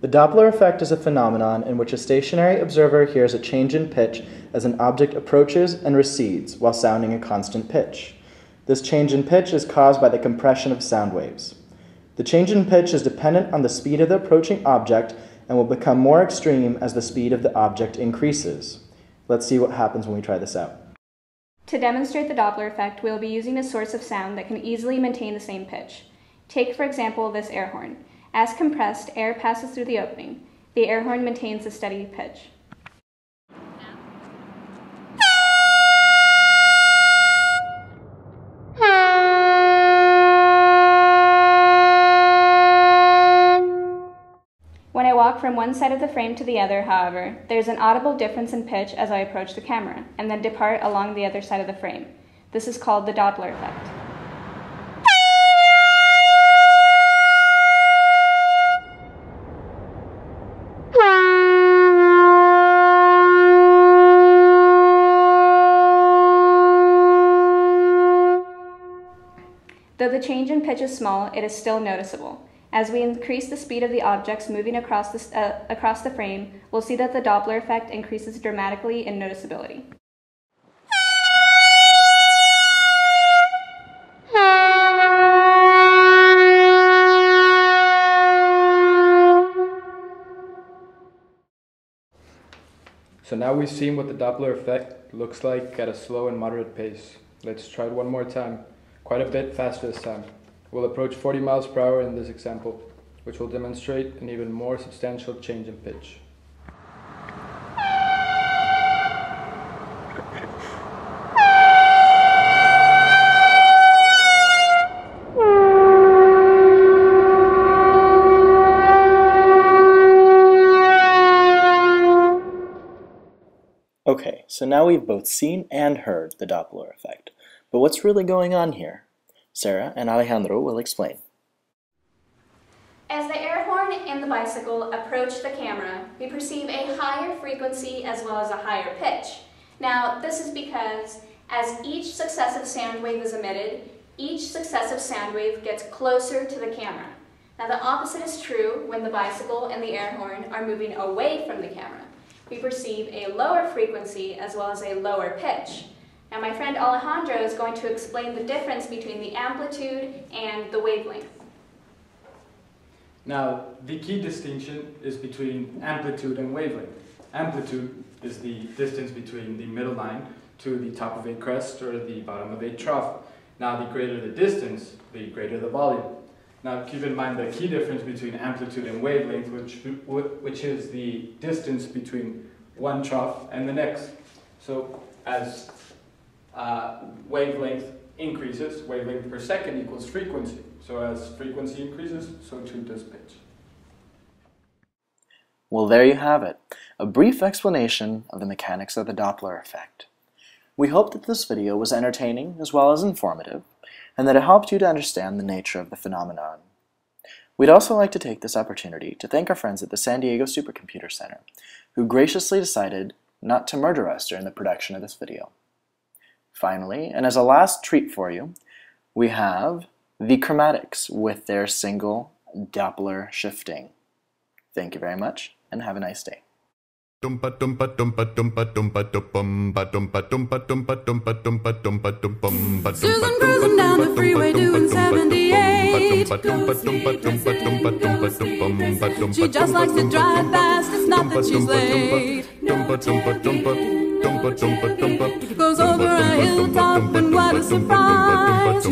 The Doppler effect is a phenomenon in which a stationary observer hears a change in pitch as an object approaches and recedes while sounding a constant pitch. This change in pitch is caused by the compression of sound waves. The change in pitch is dependent on the speed of the approaching object and will become more extreme as the speed of the object increases. Let's see what happens when we try this out. To demonstrate the Doppler effect, we'll be using a source of sound that can easily maintain the same pitch. Take, for example, this air horn. As compressed, air passes through the opening. The air horn maintains a steady pitch. When I walk from one side of the frame to the other, however, there is an audible difference in pitch as I approach the camera, and then depart along the other side of the frame. This is called the Doppler effect. Though the change in pitch is small, it is still noticeable. As we increase the speed of the objects moving across the, uh, across the frame, we'll see that the Doppler effect increases dramatically in noticeability. So now we've seen what the Doppler effect looks like at a slow and moderate pace. Let's try it one more time, quite a bit faster this time. We'll approach 40 miles per hour in this example, which will demonstrate an even more substantial change in pitch. So now we've both seen and heard the Doppler effect. But what's really going on here? Sarah and Alejandro will explain. As the air horn and the bicycle approach the camera, we perceive a higher frequency as well as a higher pitch. Now, this is because as each successive sound wave is emitted, each successive sound wave gets closer to the camera. Now, the opposite is true when the bicycle and the air horn are moving away from the camera. We perceive a lower frequency as well as a lower pitch. Now my friend Alejandro is going to explain the difference between the amplitude and the wavelength. Now, the key distinction is between amplitude and wavelength. Amplitude is the distance between the middle line to the top of a crest or the bottom of a trough. Now, the greater the distance, the greater the volume. Now, keep in mind the key difference between amplitude and wavelength, which, which is the distance between one trough and the next. So, as uh, wavelength increases, wavelength per second equals frequency. So as frequency increases, so too does pitch. Well, there you have it, a brief explanation of the mechanics of the Doppler effect. We hope that this video was entertaining as well as informative, and that it helped you to understand the nature of the phenomenon. We'd also like to take this opportunity to thank our friends at the San Diego Supercomputer Center, who graciously decided not to murder us during the production of this video. Finally, and as a last treat for you, we have the Chromatics with their single Doppler shifting. Thank you very much and have a nice day. Susan cruising down the freeway doing 78. She just likes to drive fast, it's not that she's late. Goes over a hilltop and what a surprise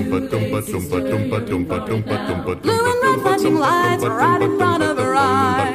Blue and flashing lights right in front of her eyes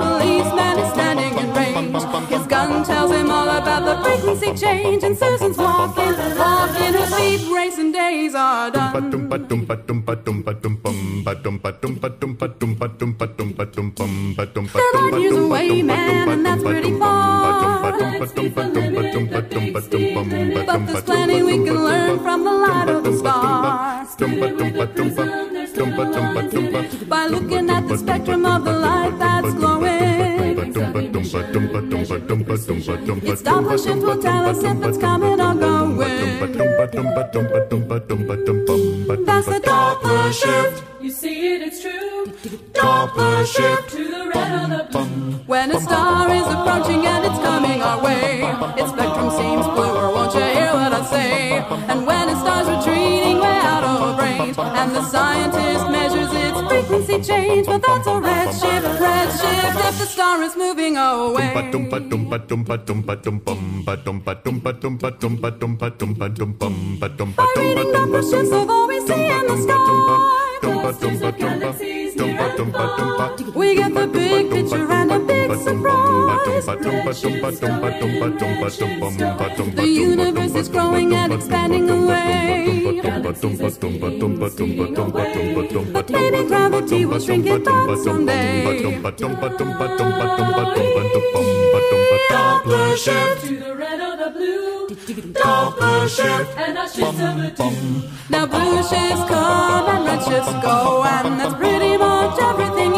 car. And assuming the policeman is Sun tells him all about the frequency change, and Susan's walking, walking, her feet racing days are done. They're years away, man, and that's pretty far. But there's plenty we can learn from the light of the star. By looking at the spectrum of the Its Doppler shift will tell us if it's coming or going. That's the Doppler shift. You see it, it's true. Doppler shift. To the red or the blue. When a star is approaching and it's coming our way, its spectrum seems bluer, won't you hear what I say? And when it starts retreating way out of range, and the scientist measures its frequency change, well that's a red shift, red shift if the star is moving away. By reading of all we see in the sky, Galaxies we get the big picture and a surprise. The universe is growing and expanding away. But maybe gravity will shrink it back someday. Doppler shift. To the red or the blue. Doppler shift. And our shifts two. Now blue shifts come and red shifts go, and that's pretty much everything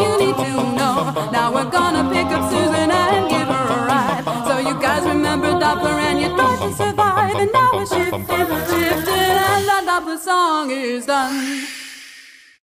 to